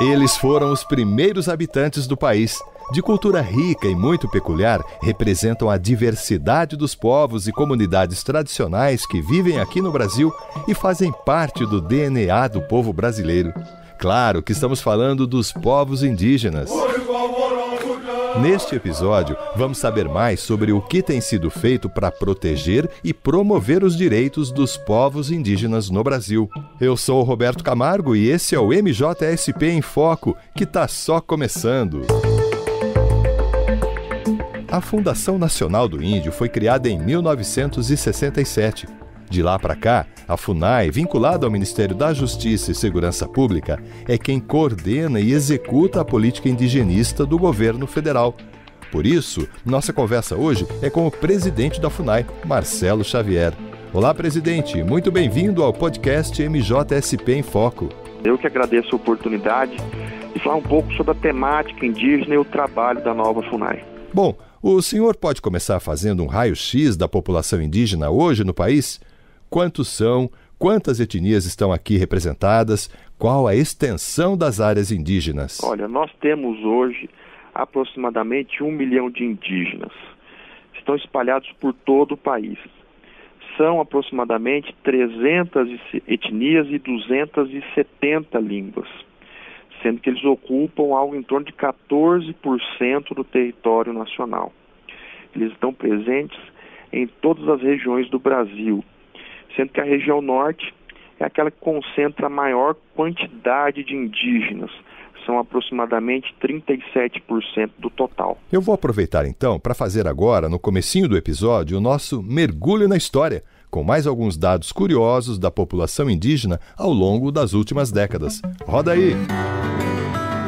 Eles foram os primeiros habitantes do país. De cultura rica e muito peculiar, representam a diversidade dos povos e comunidades tradicionais que vivem aqui no Brasil e fazem parte do DNA do povo brasileiro. Claro que estamos falando dos povos indígenas. Neste episódio, vamos saber mais sobre o que tem sido feito para proteger e promover os direitos dos povos indígenas no Brasil. Eu sou o Roberto Camargo e esse é o MJSP em Foco, que está só começando. A Fundação Nacional do Índio foi criada em 1967 de lá para cá, a FUNAI, vinculada ao Ministério da Justiça e Segurança Pública, é quem coordena e executa a política indigenista do governo federal. Por isso, nossa conversa hoje é com o presidente da FUNAI, Marcelo Xavier. Olá, presidente, muito bem-vindo ao podcast MJSP em Foco. Eu que agradeço a oportunidade de falar um pouco sobre a temática indígena e o trabalho da nova FUNAI. Bom, o senhor pode começar fazendo um raio-x da população indígena hoje no país? Quantos são, quantas etnias estão aqui representadas, qual a extensão das áreas indígenas? Olha, nós temos hoje aproximadamente um milhão de indígenas. Estão espalhados por todo o país. São aproximadamente 300 etnias e 270 línguas, sendo que eles ocupam algo em torno de 14% do território nacional. Eles estão presentes em todas as regiões do Brasil, sendo que a região norte é aquela que concentra a maior quantidade de indígenas. São aproximadamente 37% do total. Eu vou aproveitar então para fazer agora, no comecinho do episódio, o nosso mergulho na história, com mais alguns dados curiosos da população indígena ao longo das últimas décadas. Roda aí!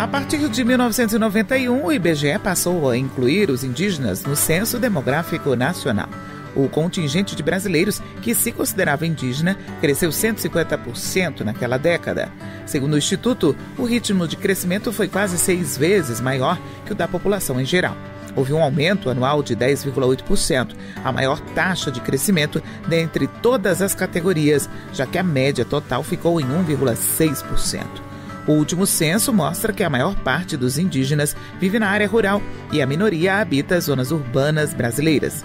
A partir de 1991, o IBGE passou a incluir os indígenas no Censo Demográfico Nacional. O contingente de brasileiros que se considerava indígena cresceu 150% naquela década. Segundo o Instituto, o ritmo de crescimento foi quase seis vezes maior que o da população em geral. Houve um aumento anual de 10,8%, a maior taxa de crescimento dentre todas as categorias, já que a média total ficou em 1,6%. O último censo mostra que a maior parte dos indígenas vive na área rural e a minoria habita as zonas urbanas brasileiras.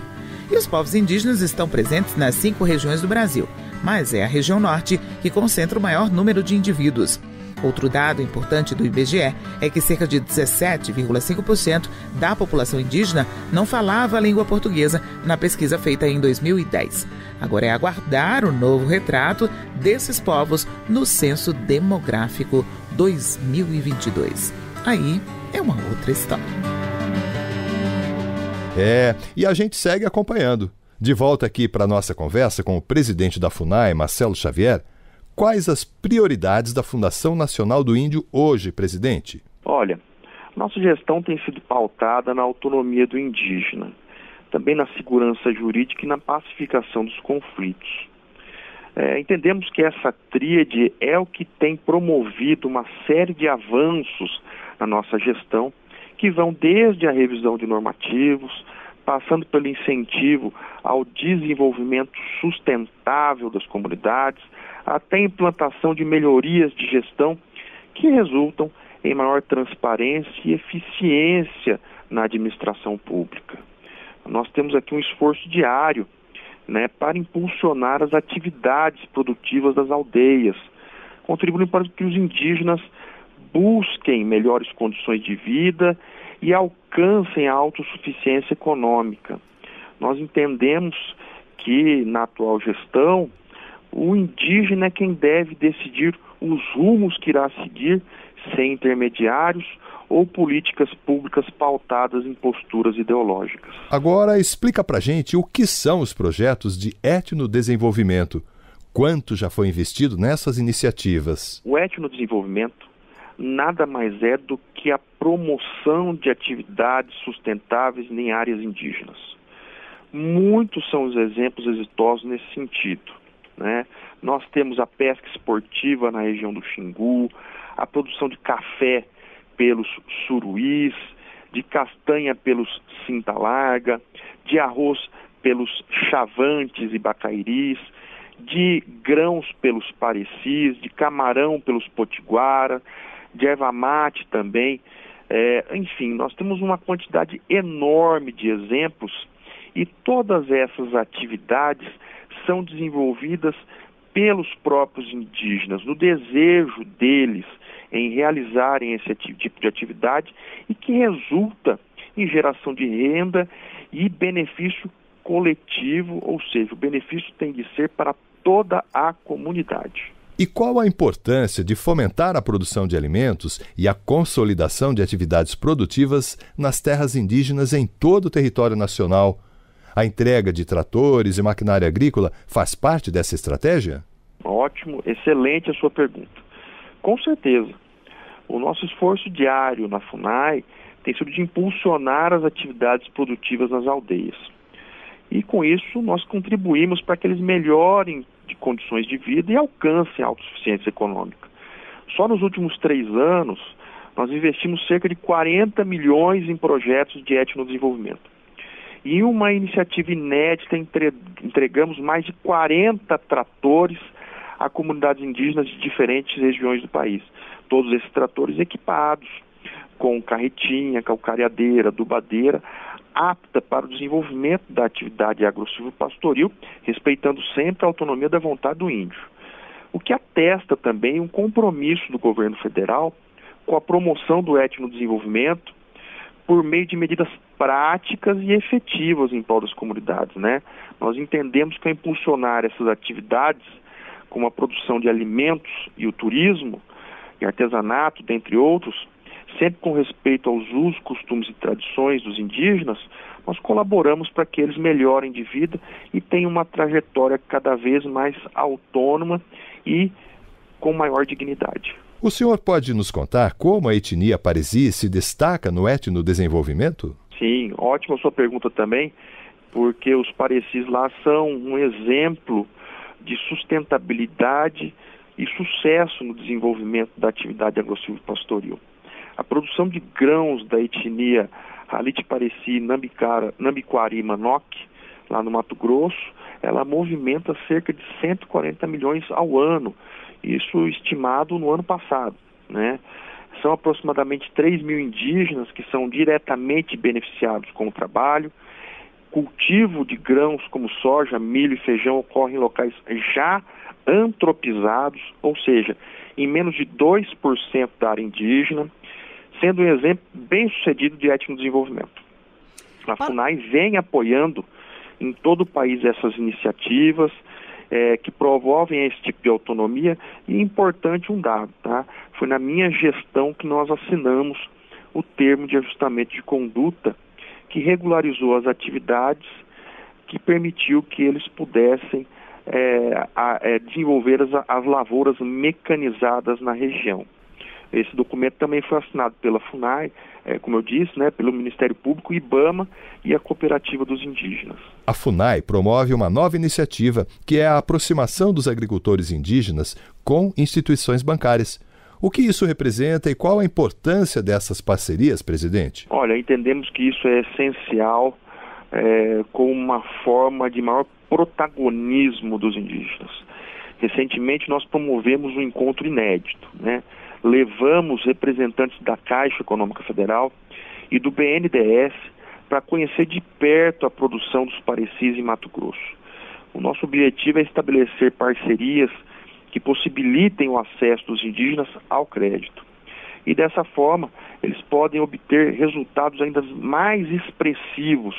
E os povos indígenas estão presentes nas cinco regiões do Brasil, mas é a região norte que concentra o maior número de indivíduos. Outro dado importante do IBGE é que cerca de 17,5% da população indígena não falava a língua portuguesa na pesquisa feita em 2010. Agora é aguardar o novo retrato desses povos no Censo Demográfico 2022. Aí é uma outra história. É, e a gente segue acompanhando. De volta aqui para a nossa conversa com o presidente da FUNAI, Marcelo Xavier. Quais as prioridades da Fundação Nacional do Índio hoje, presidente? Olha, nossa gestão tem sido pautada na autonomia do indígena, também na segurança jurídica e na pacificação dos conflitos. É, entendemos que essa tríade é o que tem promovido uma série de avanços na nossa gestão que vão desde a revisão de normativos, passando pelo incentivo ao desenvolvimento sustentável das comunidades, até a implantação de melhorias de gestão que resultam em maior transparência e eficiência na administração pública. Nós temos aqui um esforço diário né, para impulsionar as atividades produtivas das aldeias, contribuindo para que os indígenas busquem melhores condições de vida e alcancem a autossuficiência econômica. Nós entendemos que, na atual gestão, o indígena é quem deve decidir os rumos que irá seguir sem intermediários ou políticas públicas pautadas em posturas ideológicas. Agora explica pra gente o que são os projetos de etnodesenvolvimento. Quanto já foi investido nessas iniciativas? O etnodesenvolvimento nada mais é do que a promoção de atividades sustentáveis em áreas indígenas. Muitos são os exemplos exitosos nesse sentido. Né? Nós temos a pesca esportiva na região do Xingu, a produção de café pelos suruís, de castanha pelos cinta larga, de arroz pelos chavantes e bacairis, de grãos pelos parecis, de camarão pelos potiguara, de erva mate também. É, enfim, nós temos uma quantidade enorme de exemplos e todas essas atividades são desenvolvidas pelos próprios indígenas, no desejo deles em realizarem esse tipo de atividade e que resulta em geração de renda e benefício coletivo, ou seja, o benefício tem de ser para toda a comunidade. E qual a importância de fomentar a produção de alimentos e a consolidação de atividades produtivas nas terras indígenas em todo o território nacional? A entrega de tratores e maquinária agrícola faz parte dessa estratégia? Ótimo, excelente a sua pergunta. Com certeza. O nosso esforço diário na FUNAI tem sido de impulsionar as atividades produtivas nas aldeias. E com isso nós contribuímos para que eles melhorem de condições de vida e alcancem a autossuficiência econômica. Só nos últimos três anos, nós investimos cerca de 40 milhões em projetos de etnodesenvolvimento. Em uma iniciativa inédita, entregamos mais de 40 tratores a comunidades indígenas de diferentes regiões do país. Todos esses tratores equipados com carretinha, calcareadeira, dubadeira, apta para o desenvolvimento da atividade agro-pastoril, respeitando sempre a autonomia da vontade do índio. O que atesta também um compromisso do governo federal com a promoção do etnodesenvolvimento por meio de medidas práticas e efetivas em prol das comunidades, né? Nós entendemos que impulsionar essas atividades, como a produção de alimentos e o turismo, e artesanato, dentre outros, sempre com respeito aos usos, costumes e tradições dos indígenas, nós colaboramos para que eles melhorem de vida e tenham uma trajetória cada vez mais autônoma e com maior dignidade. O senhor pode nos contar como a etnia paresi se destaca no etnodesenvolvimento? Sim, ótima sua pergunta também, porque os parecis lá são um exemplo de sustentabilidade e sucesso no desenvolvimento da atividade agro-pastoril. A produção de grãos da etnia Halit Pareci Nambiquari Manok, lá no Mato Grosso, ela movimenta cerca de 140 milhões ao ano, isso estimado no ano passado. Né? São aproximadamente 3 mil indígenas que são diretamente beneficiados com o trabalho. Cultivo de grãos como soja, milho e feijão ocorre em locais já antropizados, ou seja, em menos de 2% da área indígena sendo um exemplo bem sucedido de etnodesenvolvimento. A FUNAI vem apoiando em todo o país essas iniciativas é, que promovem esse tipo de autonomia e é importante um dado, tá? Foi na minha gestão que nós assinamos o termo de ajustamento de conduta que regularizou as atividades que permitiu que eles pudessem é, a, é, desenvolver as, as lavouras mecanizadas na região. Esse documento também foi assinado pela FUNAI, é, como eu disse, né, pelo Ministério Público, IBAMA e a Cooperativa dos Indígenas. A FUNAI promove uma nova iniciativa que é a aproximação dos agricultores indígenas com instituições bancárias. O que isso representa e qual a importância dessas parcerias, presidente? Olha, entendemos que isso é essencial é, como uma forma de maior protagonismo dos indígenas. Recentemente nós promovemos um encontro inédito, né? Levamos representantes da Caixa Econômica Federal e do BNDES para conhecer de perto a produção dos parecis em Mato Grosso. O nosso objetivo é estabelecer parcerias que possibilitem o acesso dos indígenas ao crédito. E dessa forma, eles podem obter resultados ainda mais expressivos,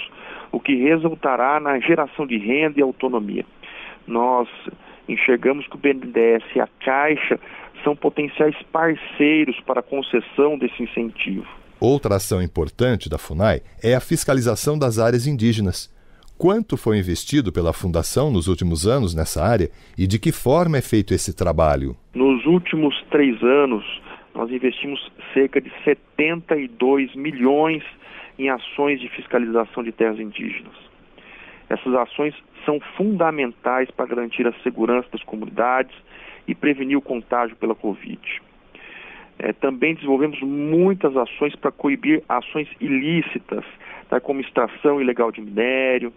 o que resultará na geração de renda e autonomia. Nós enxergamos que o BNDES e a Caixa são potenciais parceiros para a concessão desse incentivo. Outra ação importante da FUNAI é a fiscalização das áreas indígenas. Quanto foi investido pela Fundação nos últimos anos nessa área e de que forma é feito esse trabalho? Nos últimos três anos, nós investimos cerca de 72 milhões em ações de fiscalização de terras indígenas. Essas ações são fundamentais para garantir a segurança das comunidades e prevenir o contágio pela Covid. É, também desenvolvemos muitas ações para coibir ações ilícitas, tá, como extração ilegal de minério,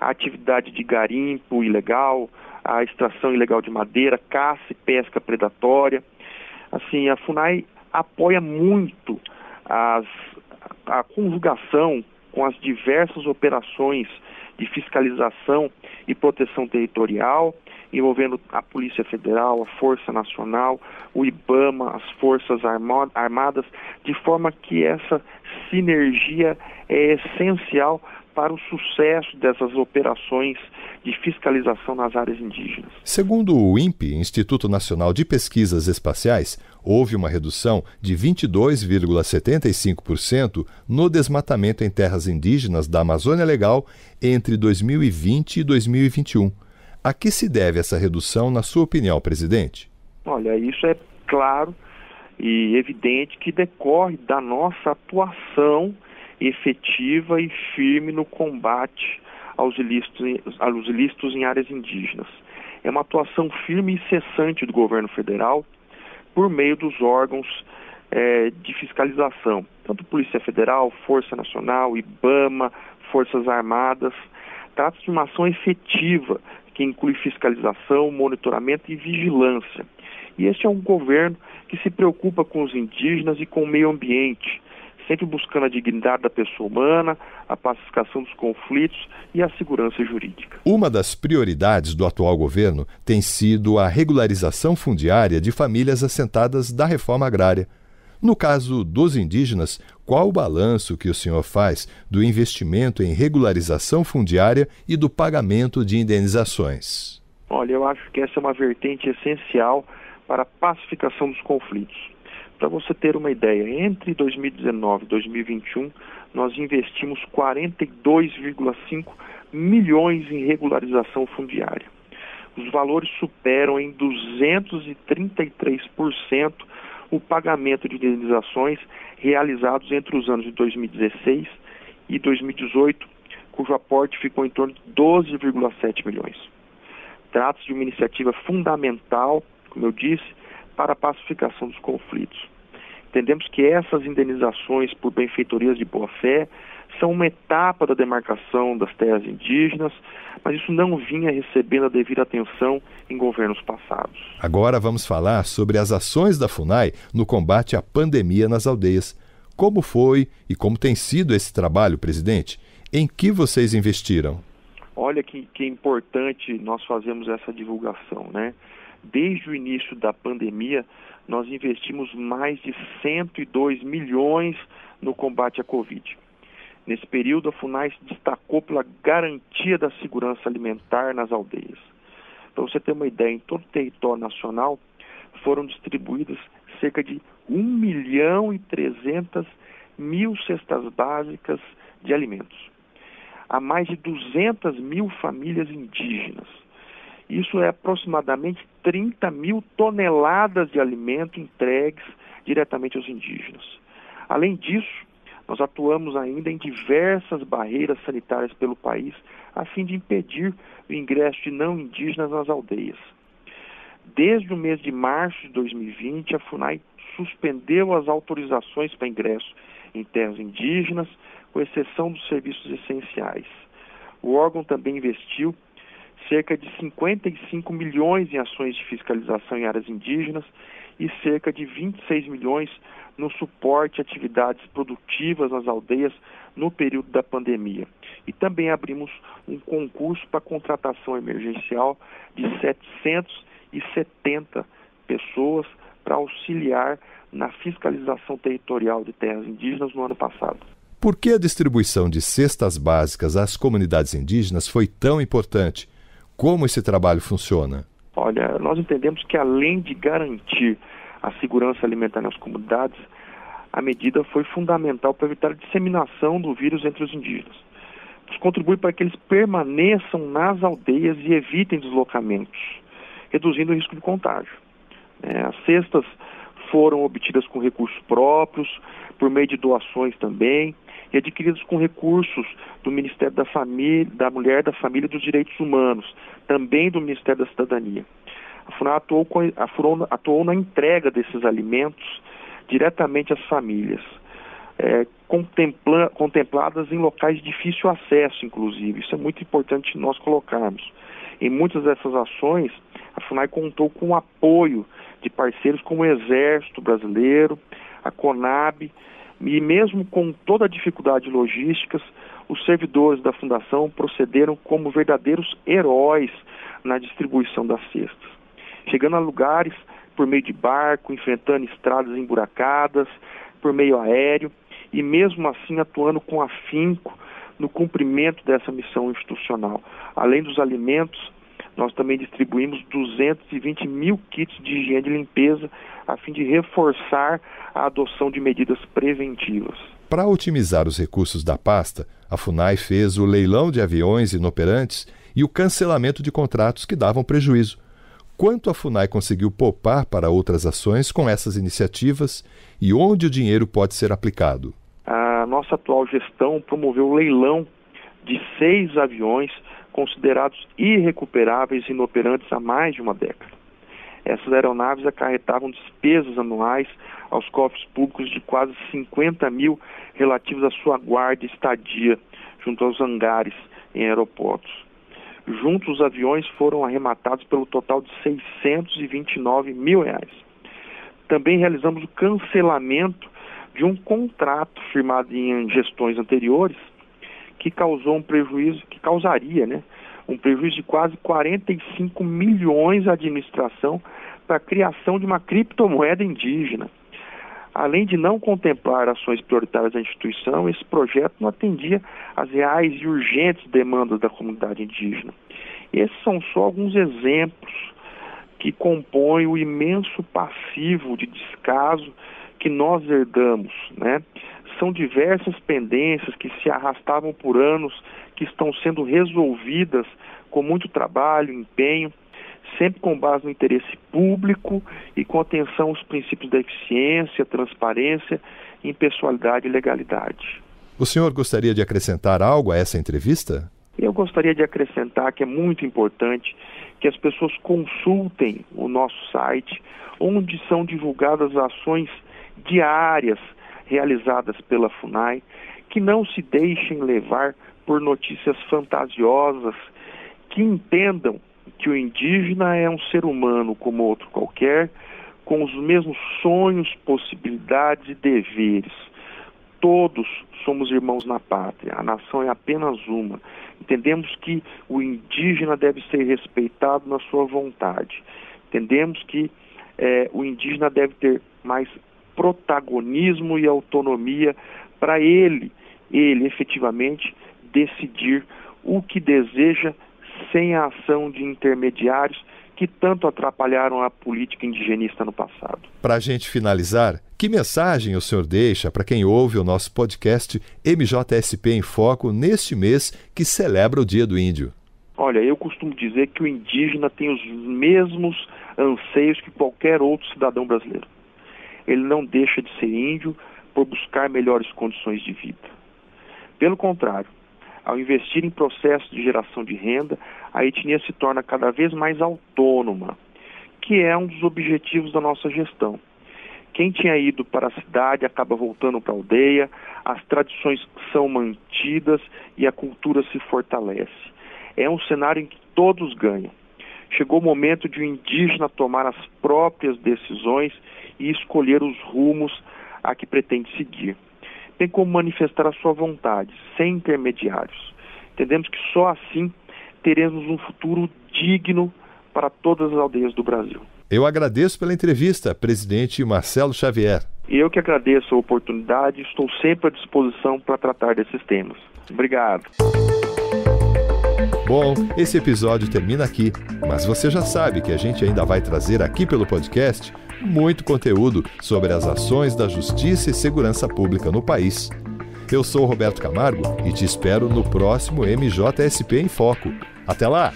a atividade de garimpo ilegal, a extração ilegal de madeira, caça e pesca predatória. Assim, a FUNAI apoia muito as, a conjugação com as diversas operações de fiscalização e proteção territorial, envolvendo a Polícia Federal, a Força Nacional, o IBAMA, as Forças Armadas, de forma que essa sinergia é essencial para o sucesso dessas operações de fiscalização nas áreas indígenas. Segundo o INPE, Instituto Nacional de Pesquisas Espaciais, houve uma redução de 22,75% no desmatamento em terras indígenas da Amazônia Legal entre 2020 e 2021. A que se deve essa redução, na sua opinião, presidente? Olha, isso é claro e evidente que decorre da nossa atuação efetiva e firme no combate aos ilícitos, aos ilícitos em áreas indígenas. É uma atuação firme e cessante do governo federal por meio dos órgãos é, de fiscalização, tanto Polícia Federal, Força Nacional, IBAMA, Forças Armadas. Trata-se de uma ação efetiva que inclui fiscalização, monitoramento e vigilância. E este é um governo que se preocupa com os indígenas e com o meio ambiente, sempre buscando a dignidade da pessoa humana, a pacificação dos conflitos e a segurança jurídica. Uma das prioridades do atual governo tem sido a regularização fundiária de famílias assentadas da reforma agrária. No caso dos indígenas, qual o balanço que o senhor faz do investimento em regularização fundiária e do pagamento de indenizações? Olha, eu acho que essa é uma vertente essencial para a pacificação dos conflitos. Para você ter uma ideia, entre 2019 e 2021, nós investimos 42,5 milhões em regularização fundiária. Os valores superam em 233% o pagamento de indenizações realizados entre os anos de 2016 e 2018, cujo aporte ficou em torno de 12,7 milhões. Trata-se de uma iniciativa fundamental, como eu disse, para a pacificação dos conflitos. Entendemos que essas indenizações por benfeitorias de boa-fé são uma etapa da demarcação das terras indígenas, mas isso não vinha recebendo a devida atenção em governos passados. Agora vamos falar sobre as ações da FUNAI no combate à pandemia nas aldeias. Como foi e como tem sido esse trabalho, presidente? Em que vocês investiram? Olha que, que importante nós fazemos essa divulgação, né? Desde o início da pandemia, nós investimos mais de 102 milhões no combate à Covid. Nesse período, a FUNAI se destacou pela garantia da segurança alimentar nas aldeias. Para você ter uma ideia, em todo o território nacional foram distribuídas cerca de 1 milhão e 300 mil cestas básicas de alimentos a mais de 200 mil famílias indígenas. Isso é aproximadamente 30 mil toneladas de alimento entregues diretamente aos indígenas. Além disso, nós atuamos ainda em diversas barreiras sanitárias pelo país, a fim de impedir o ingresso de não indígenas nas aldeias. Desde o mês de março de 2020, a FUNAI suspendeu as autorizações para ingresso em terras indígenas, com exceção dos serviços essenciais. O órgão também investiu cerca de 55 milhões em ações de fiscalização em áreas indígenas e cerca de 26 milhões no suporte a atividades produtivas nas aldeias no período da pandemia. E também abrimos um concurso para contratação emergencial de 770 pessoas para auxiliar na fiscalização territorial de terras indígenas no ano passado. Por que a distribuição de cestas básicas às comunidades indígenas foi tão importante? Como esse trabalho funciona? Olha, nós entendemos que além de garantir a segurança alimentar nas comunidades, a medida foi fundamental para evitar a disseminação do vírus entre os indígenas. Isso contribui para que eles permaneçam nas aldeias e evitem deslocamentos, reduzindo o risco de contágio. É, as cestas foram obtidas com recursos próprios, por meio de doações também, e adquiridos com recursos do Ministério da Família, da Mulher, da Família e dos Direitos Humanos, também do Ministério da Cidadania. A FUNAI atuou, a FUNAI atuou na entrega desses alimentos diretamente às famílias, é, contempla, contempladas em locais de difícil acesso, inclusive. Isso é muito importante nós colocarmos. Em muitas dessas ações, a FUNAI contou com o apoio de parceiros como o Exército Brasileiro, a CONAB, e mesmo com toda a dificuldade logística, os servidores da Fundação procederam como verdadeiros heróis na distribuição das cestas, chegando a lugares por meio de barco, enfrentando estradas emburacadas, por meio aéreo, e mesmo assim atuando com afinco no cumprimento dessa missão institucional. Além dos alimentos, nós também distribuímos 220 mil kits de higiene e limpeza a fim de reforçar a adoção de medidas preventivas. Para otimizar os recursos da pasta, a FUNAI fez o leilão de aviões inoperantes e o cancelamento de contratos que davam prejuízo. Quanto a FUNAI conseguiu poupar para outras ações com essas iniciativas e onde o dinheiro pode ser aplicado? A nossa atual gestão promoveu o leilão de seis aviões considerados irrecuperáveis e inoperantes há mais de uma década. Essas aeronaves acarretavam despesas anuais aos cofres públicos de quase 50 mil relativos à sua guarda e estadia junto aos hangares em aeroportos. Juntos, os aviões foram arrematados pelo total de 629 mil reais. Também realizamos o cancelamento de um contrato firmado em gestões anteriores que causou um prejuízo, que causaria, né, um prejuízo de quase 45 milhões à administração para a criação de uma criptomoeda indígena. Além de não contemplar ações prioritárias da instituição, esse projeto não atendia às reais e urgentes demandas da comunidade indígena. Esses são só alguns exemplos que compõem o imenso passivo de descaso que nós herdamos, né? São diversas pendências que se arrastavam por anos, que estão sendo resolvidas com muito trabalho, empenho, sempre com base no interesse público e com atenção aos princípios da eficiência, transparência, impessoalidade e legalidade. O senhor gostaria de acrescentar algo a essa entrevista? Eu gostaria de acrescentar que é muito importante que as pessoas consultem o nosso site, onde são divulgadas ações diárias realizadas pela FUNAI, que não se deixem levar por notícias fantasiosas, que entendam que o indígena é um ser humano como outro qualquer, com os mesmos sonhos, possibilidades e deveres. Todos somos irmãos na pátria, a nação é apenas uma. Entendemos que o indígena deve ser respeitado na sua vontade. Entendemos que é, o indígena deve ter mais protagonismo e autonomia para ele, ele efetivamente decidir o que deseja sem a ação de intermediários que tanto atrapalharam a política indigenista no passado. Para a gente finalizar, que mensagem o senhor deixa para quem ouve o nosso podcast MJSP em Foco neste mês que celebra o Dia do Índio? Olha, eu costumo dizer que o indígena tem os mesmos anseios que qualquer outro cidadão brasileiro ele não deixa de ser índio por buscar melhores condições de vida. Pelo contrário, ao investir em processos de geração de renda, a etnia se torna cada vez mais autônoma, que é um dos objetivos da nossa gestão. Quem tinha ido para a cidade acaba voltando para a aldeia, as tradições são mantidas e a cultura se fortalece. É um cenário em que todos ganham. Chegou o momento de o indígena tomar as próprias decisões e escolher os rumos a que pretende seguir. Tem como manifestar a sua vontade, sem intermediários. Entendemos que só assim teremos um futuro digno para todas as aldeias do Brasil. Eu agradeço pela entrevista, presidente Marcelo Xavier. Eu que agradeço a oportunidade e estou sempre à disposição para tratar desses temas. Obrigado. Bom, esse episódio termina aqui, mas você já sabe que a gente ainda vai trazer aqui pelo podcast muito conteúdo sobre as ações da Justiça e Segurança Pública no país. Eu sou Roberto Camargo e te espero no próximo MJSP em Foco. Até lá!